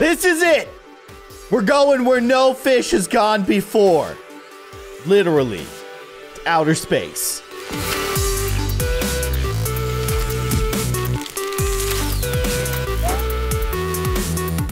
This is it. We're going where no fish has gone before. Literally. Outer space.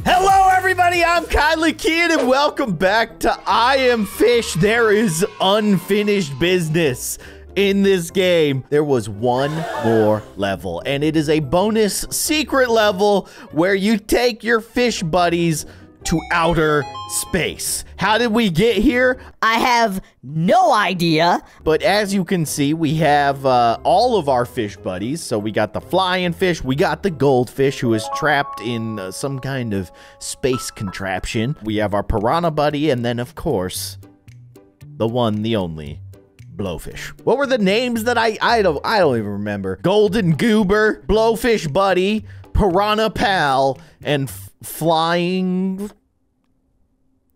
Hello, everybody. I'm Kindly Keyin, and welcome back to I Am Fish. There is unfinished business in this game. There was one more level, and it is a bonus secret level where you take your fish buddies to outer space. How did we get here? I have no idea. But as you can see, we have uh, all of our fish buddies. So we got the flying fish, we got the goldfish who is trapped in uh, some kind of space contraption. We have our piranha buddy, and then, of course, the one, the only. Blowfish. What were the names that I I don't I don't even remember. Golden Goober, Blowfish Buddy, Piranha Pal, and Flying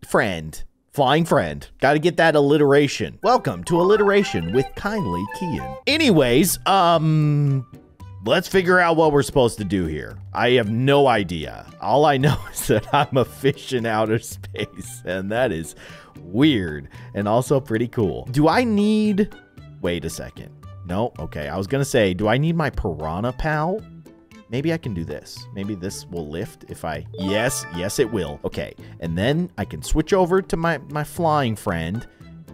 Friend. Flying friend. Gotta get that alliteration. Welcome to alliteration with Kindly Keyin. Anyways, um, let's figure out what we're supposed to do here. I have no idea. All I know is that I'm a fish in outer space, and that is weird and also pretty cool. Do I need. Wait a second. No, okay. I was gonna say, do I need my piranha pal? Maybe I can do this. Maybe this will lift if I... Yes, yes it will. Okay, and then I can switch over to my, my flying friend.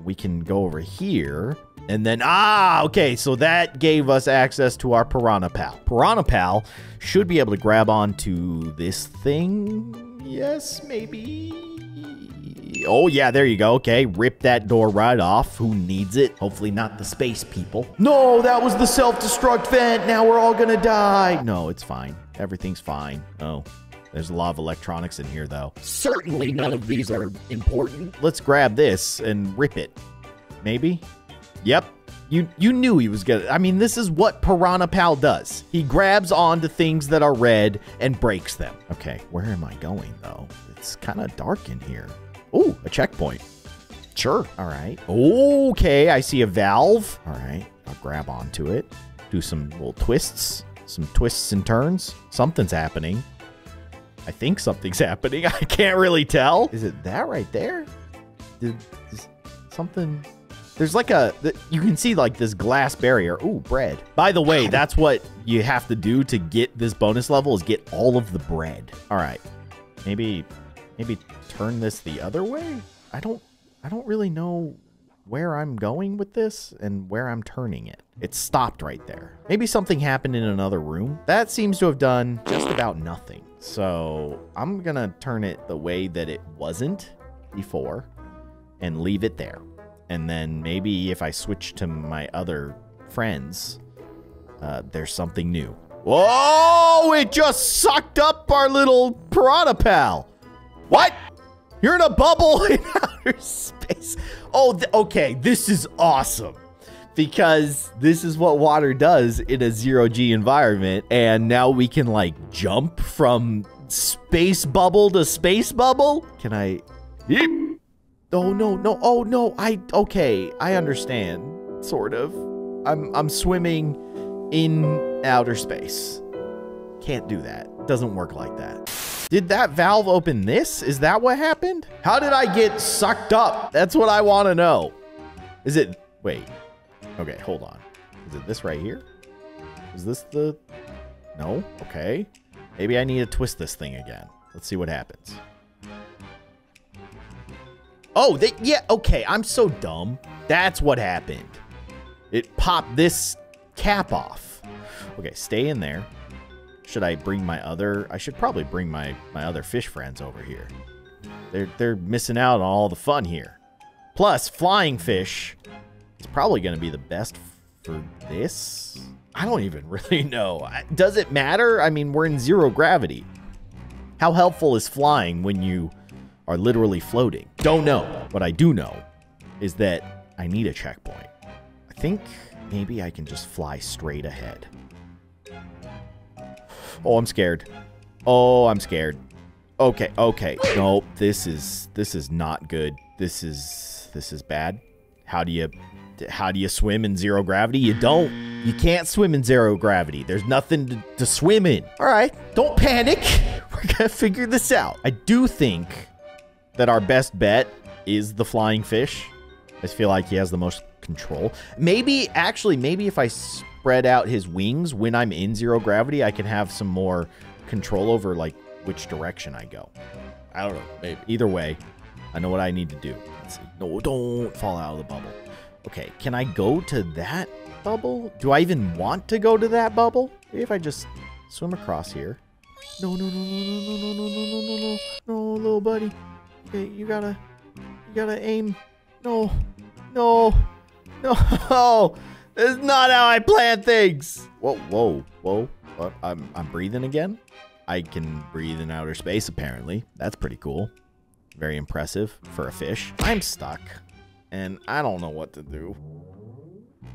We can go over here. And then, ah, okay, so that gave us access to our Piranha Pal. Piranha Pal should be able to grab onto this thing. Yes, maybe. Oh, yeah, there you go. Okay, rip that door right off. Who needs it? Hopefully not the space people. No, that was the self-destruct vent. Now we're all gonna die. No, it's fine. Everything's fine. Oh, there's a lot of electronics in here, though. Certainly none of these are important. Let's grab this and rip it. Maybe? Yep. You you knew he was gonna. I mean, this is what Piranha Pal does. He grabs onto things that are red and breaks them. Okay, where am I going though? It's kind of dark in here. Ooh, a checkpoint. Sure. All right. Okay, I see a valve. All right, I'll grab onto it. Do some little twists, some twists and turns. Something's happening. I think something's happening. I can't really tell. Is it that right there? Did is something? There's like a you can see like this glass barrier. Ooh, bread. By the way, that's what you have to do to get this bonus level is get all of the bread. All right. Maybe maybe turn this the other way? I don't I don't really know where I'm going with this and where I'm turning it. It stopped right there. Maybe something happened in another room. That seems to have done just about nothing. So I'm gonna turn it the way that it wasn't before and leave it there. And then maybe if I switch to my other friends, uh, there's something new. Whoa! It just sucked up our little piranha pal. What? You're in a bubble in outer space. Oh, th okay. This is awesome because this is what water does in a zero G environment. And now we can like jump from space bubble to space bubble. Can I? Oh no, no. Oh no. I okay. I understand. Sort of. I'm I'm swimming in outer space. Can't do that. Doesn't work like that. Did that valve open this? Is that what happened? How did I get sucked up? That's what I want to know. Is it, wait, okay, hold on. Is it this right here? Is this the, no, okay. Maybe I need to twist this thing again. Let's see what happens. Oh, they, yeah, okay, I'm so dumb. That's what happened. It popped this cap off. Okay, stay in there. Should I bring my other... I should probably bring my, my other fish friends over here. They're, they're missing out on all the fun here. Plus, flying fish is probably going to be the best for this. I don't even really know. Does it matter? I mean, we're in zero gravity. How helpful is flying when you are literally floating? Don't know. What I do know is that I need a checkpoint. I think maybe I can just fly straight ahead. Oh, I'm scared. Oh, I'm scared. Okay, okay. No, this is this is not good. This is this is bad. How do you how do you swim in zero gravity? You don't. You can't swim in zero gravity. There's nothing to, to swim in. All right, don't panic. We're gonna figure this out. I do think that our best bet is the flying fish. I feel like he has the most control. Maybe, actually, maybe if I spread out his wings when I'm in zero gravity, I can have some more control over, like, which direction I go. I don't know. Maybe. Either way, I know what I need to do. No, don't fall out of the bubble. Okay, can I go to that bubble? Do I even want to go to that bubble? Maybe if I just swim across here. No, no, no, no, no, no, no, no, no, no, no, no, little buddy. Okay, you gotta, you gotta aim. No, no, no. This is not how I plan things. Whoa, whoa, whoa. What? I'm, I'm breathing again. I can breathe in outer space, apparently. That's pretty cool. Very impressive for a fish. I'm stuck, and I don't know what to do.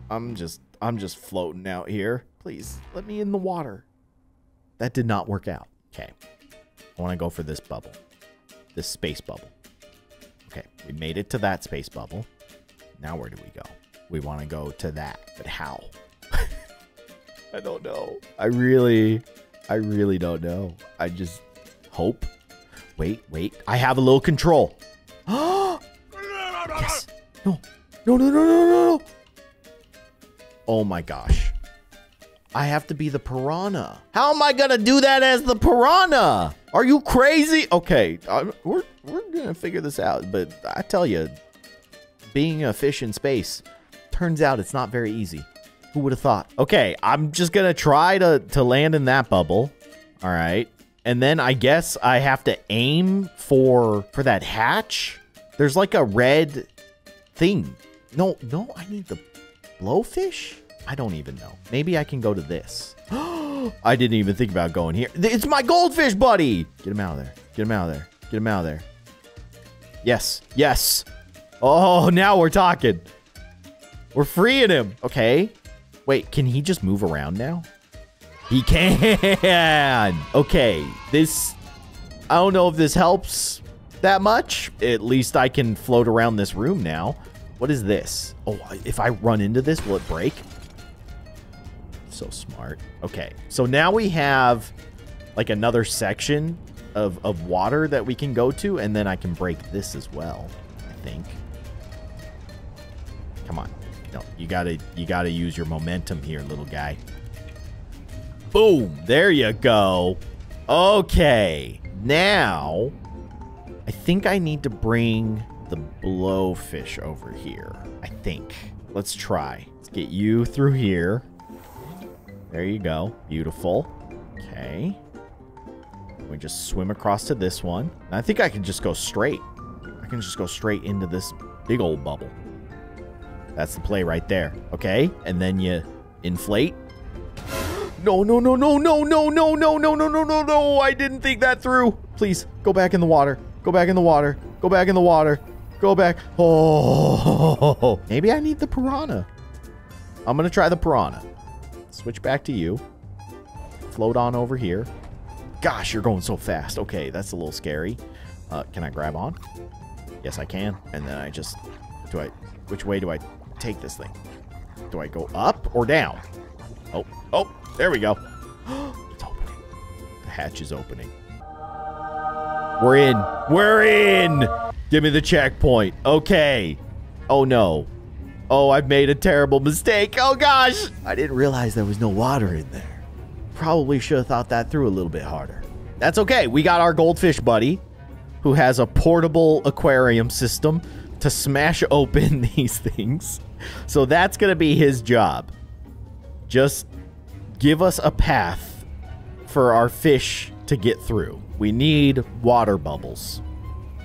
I'm just, I'm just floating out here. Please, let me in the water. That did not work out. Okay. I want to go for this bubble. This space bubble. Okay, we made it to that space bubble. Now where do we go? We want to go to that, but how? I don't know. I really, I really don't know. I just hope. Wait, wait. I have a little control. yes. No. No, no, no, no, no, no. Oh my gosh. I have to be the piranha. How am I gonna do that as the piranha? Are you crazy? Okay, I'm, we're we're gonna figure this out. But I tell you, being a fish in space turns out it's not very easy. Who would have thought? Okay, I'm just gonna try to to land in that bubble. All right, and then I guess I have to aim for for that hatch. There's like a red thing. No, no, I need the blowfish. I don't even know. Maybe I can go to this. I didn't even think about going here. It's my goldfish buddy. Get him out of there. Get him out of there. Get him out of there. Yes. Yes. Oh, now we're talking. We're freeing him. Okay. Wait, can he just move around now? He can. Okay. This, I don't know if this helps that much. At least I can float around this room now. What is this? Oh, if I run into this, will it break? So smart. Okay, so now we have like another section of, of water that we can go to, and then I can break this as well, I think. Come on. No, you gotta you gotta use your momentum here, little guy. Boom! There you go. Okay. Now I think I need to bring the blowfish over here. I think. Let's try. Let's get you through here. There you go. Beautiful. Okay. We just swim across to this one. And I think I can just go straight. I can just go straight into this big old bubble. That's the play right there. Okay. And then you inflate. No, no, no, no, no, no, no, no, no, no, no, no, no. I didn't think that through. Please, go back in the water. Go back in the water. Go back in the water. Go back. Oh, maybe I need the piranha. I'm going to try the piranha. Switch back to you. Float on over here. Gosh, you're going so fast. Okay, that's a little scary. Uh, can I grab on? Yes, I can. And then I just... Do I... Which way do I take this thing? Do I go up or down? Oh, oh, there we go. it's opening. The hatch is opening. We're in. We're in! Give me the checkpoint. Okay. Oh, no. Oh, I've made a terrible mistake. Oh gosh. I didn't realize there was no water in there. Probably should have thought that through a little bit harder. That's okay. We got our goldfish buddy who has a portable aquarium system to smash open these things. So that's going to be his job. Just give us a path for our fish to get through. We need water bubbles.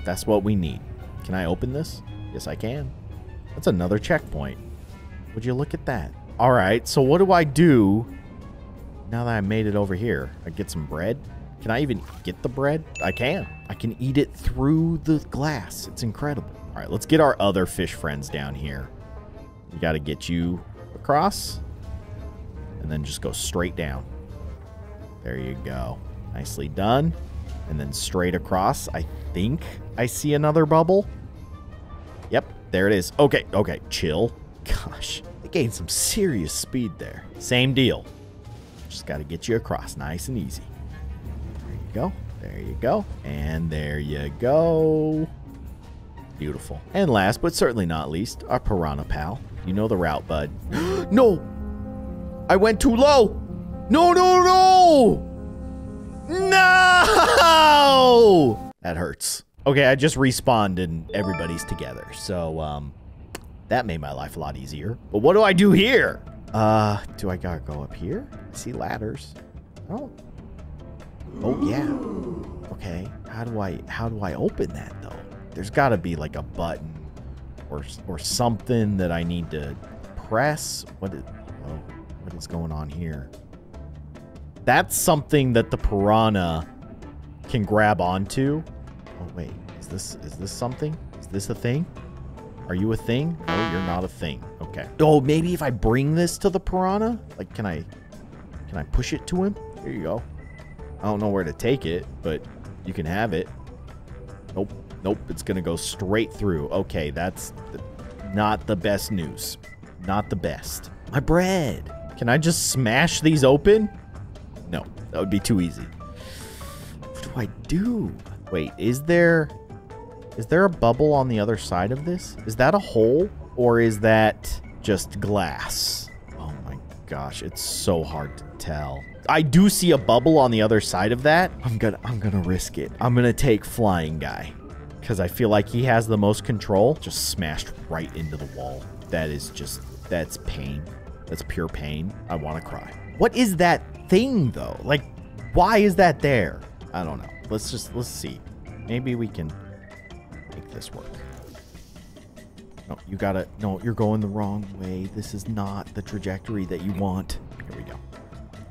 That's what we need. Can I open this? Yes, I can. That's another checkpoint. Would you look at that? All right, so what do I do now that I made it over here? I get some bread? Can I even get the bread? I can. I can eat it through the glass. It's incredible. All right, let's get our other fish friends down here. We got to get you across and then just go straight down. There you go. Nicely done. And then straight across. I think I see another bubble. There it is. Okay, okay, chill. Gosh, they gained some serious speed there. Same deal. Just got to get you across nice and easy. There you go. There you go. And there you go. Beautiful. And last but certainly not least, our piranha pal. You know the route, bud. no! I went too low! No, no, no! No! That hurts. Okay, I just respawned and everybody's together. So, um, that made my life a lot easier. But what do I do here? Uh, do I gotta go up here? I see ladders. Oh. Oh, yeah. Okay. How do I, how do I open that though? There's gotta be like a button or, or something that I need to press. What is, oh, what is going on here? That's something that the piranha can grab onto. Oh wait, is this is this something? Is this a thing? Are you a thing? No, you're not a thing. Okay. Oh, maybe if I bring this to the piranha? Like can I can I push it to him? Here you go. I don't know where to take it, but you can have it. Nope. Nope, it's going to go straight through. Okay, that's not the best news. Not the best. My bread. Can I just smash these open? No, that would be too easy. What do I do? Wait, is there is there a bubble on the other side of this? Is that a hole or is that just glass? Oh my gosh, it's so hard to tell. I do see a bubble on the other side of that. I'm gonna I'm gonna risk it. I'm gonna take flying guy because I feel like he has the most control. Just smashed right into the wall. That is just that's pain. That's pure pain. I want to cry. What is that thing though? Like, why is that there? I don't know. Let's just, let's see. Maybe we can make this work. No, you gotta, no, you're going the wrong way. This is not the trajectory that you want. Here we go.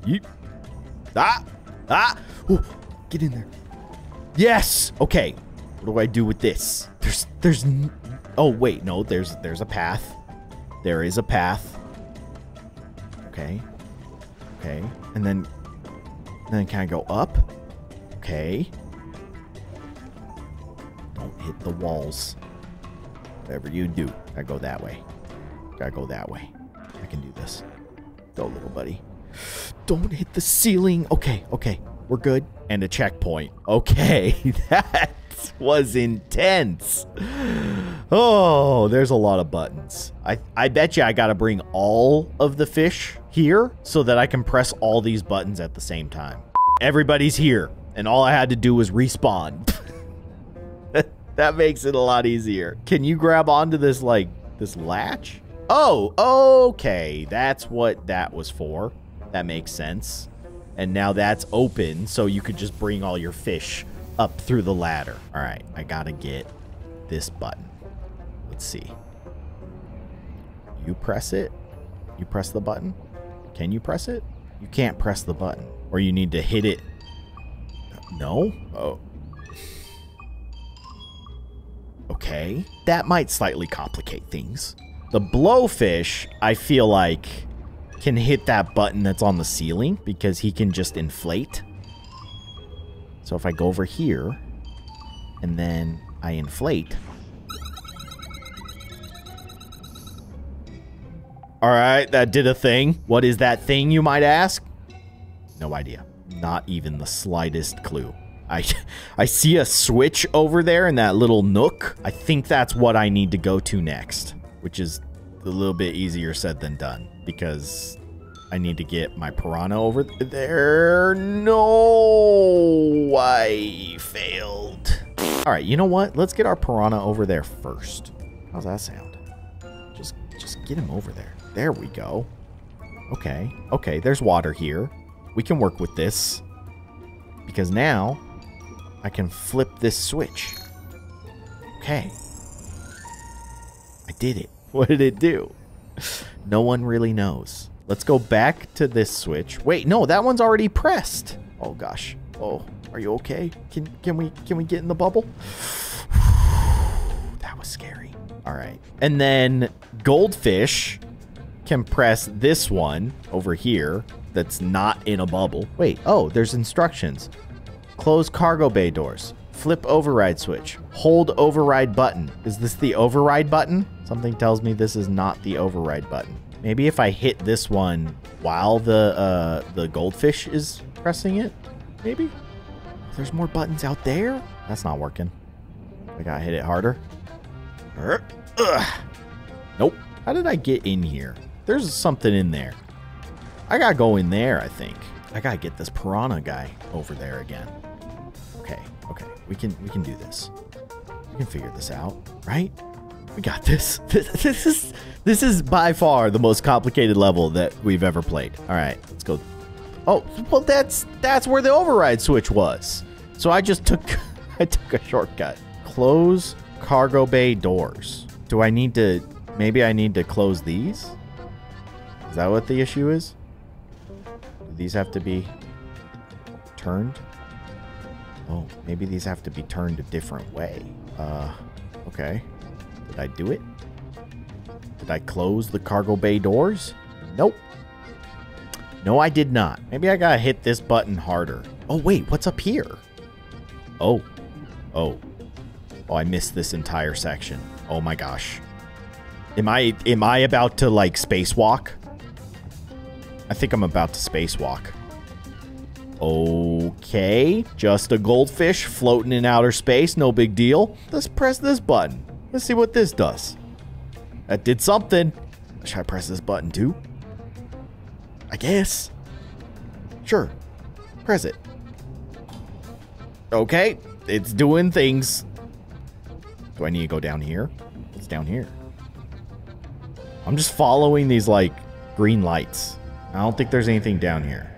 Yeet. Ah! Ah! Ooh, get in there. Yes! Okay. What do I do with this? There's, there's, oh, wait, no, there's, there's a path. There is a path. Okay. Okay. And then, then can I go up? Okay. Don't hit the walls. Whatever you do, I go that way. Gotta go that way. I can do this. Go, little buddy. Don't hit the ceiling. Okay, okay. We're good. And a checkpoint. Okay. that was intense. Oh, there's a lot of buttons. I, I bet you I gotta bring all of the fish here so that I can press all these buttons at the same time. Everybody's here, and all I had to do was respawn. that makes it a lot easier. Can you grab onto this, like, this latch? Oh, okay. That's what that was for. That makes sense. And now that's open, so you could just bring all your fish up through the ladder. All right, I gotta get this button. Let's see. You press it. You press the button. Can you press it? You can't press the button. Or you need to hit it. No? Oh. Okay. That might slightly complicate things. The blowfish, I feel like, can hit that button that's on the ceiling because he can just inflate. So if I go over here and then I inflate. All right, that did a thing. What is that thing, you might ask? No idea. Not even the slightest clue. I, I see a switch over there in that little nook. I think that's what I need to go to next, which is a little bit easier said than done because I need to get my piranha over there. No, I failed. All right, you know what? Let's get our piranha over there first. How's that sound? Just, just get him over there. There we go. Okay, okay, there's water here. We can work with this. Because now, I can flip this switch. Okay. I did it. What did it do? No one really knows. Let's go back to this switch. Wait, no, that one's already pressed. Oh gosh. Oh, are you okay? Can can we can we get in the bubble? that was scary. All right. And then goldfish can press this one over here that's not in a bubble. Wait, oh, there's instructions. Close cargo bay doors. Flip override switch. Hold override button. Is this the override button? Something tells me this is not the override button. Maybe if I hit this one while the uh, the goldfish is pressing it, maybe? there's more buttons out there? That's not working. I gotta hit it harder. Ugh. Nope. How did I get in here? There's something in there. I gotta go in there, I think. I gotta get this piranha guy over there again. Okay, okay. We can we can do this. We can figure this out, right? We got this. This, this is this is by far the most complicated level that we've ever played. All right, let's go. Oh, well that's that's where the override switch was. So I just took I took a shortcut. Close cargo bay doors. Do I need to maybe I need to close these? Is that what the issue is? These have to be turned? Oh, maybe these have to be turned a different way. Uh, okay. Did I do it? Did I close the cargo bay doors? Nope. No, I did not. Maybe I gotta hit this button harder. Oh, wait, what's up here? Oh. Oh. Oh, I missed this entire section. Oh my gosh. Am I am I about to like spacewalk? I think I'm about to spacewalk. Okay, just a goldfish floating in outer space, no big deal. Let's press this button. Let's see what this does. That did something. Should I press this button too? I guess. Sure. Press it. Okay, it's doing things. Do I need to go down here? It's down here. I'm just following these, like, green lights. I don't think there's anything down here.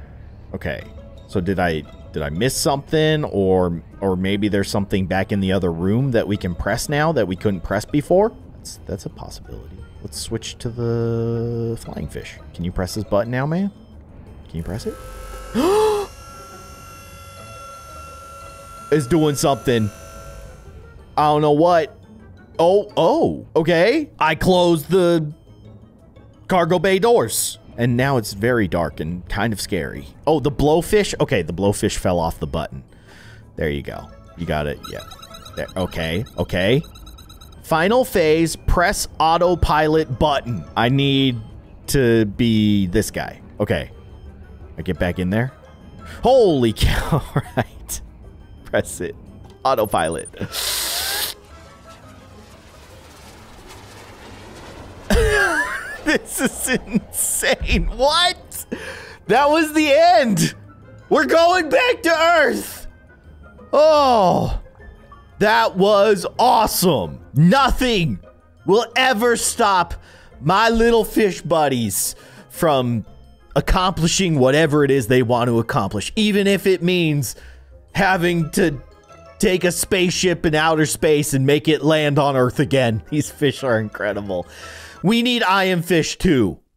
Okay. So did I did I miss something or or maybe there's something back in the other room that we can press now that we couldn't press before? That's that's a possibility. Let's switch to the flying fish. Can you press this button now, man? Can you press it? it's doing something. I don't know what. Oh, oh, okay. I closed the cargo bay doors. And now it's very dark and kind of scary. Oh, the blowfish? Okay, the blowfish fell off the button. There you go. You got it. Yeah. There. Okay. Okay. Final phase, press autopilot button. I need to be this guy. Okay. I get back in there. Holy cow. right. Press it. Autopilot. This is insane. What? That was the end. We're going back to Earth. Oh, that was awesome. Nothing will ever stop my little fish buddies from accomplishing whatever it is they want to accomplish, even if it means having to take a spaceship in outer space and make it land on Earth again. These fish are incredible. We need I Am Fish too.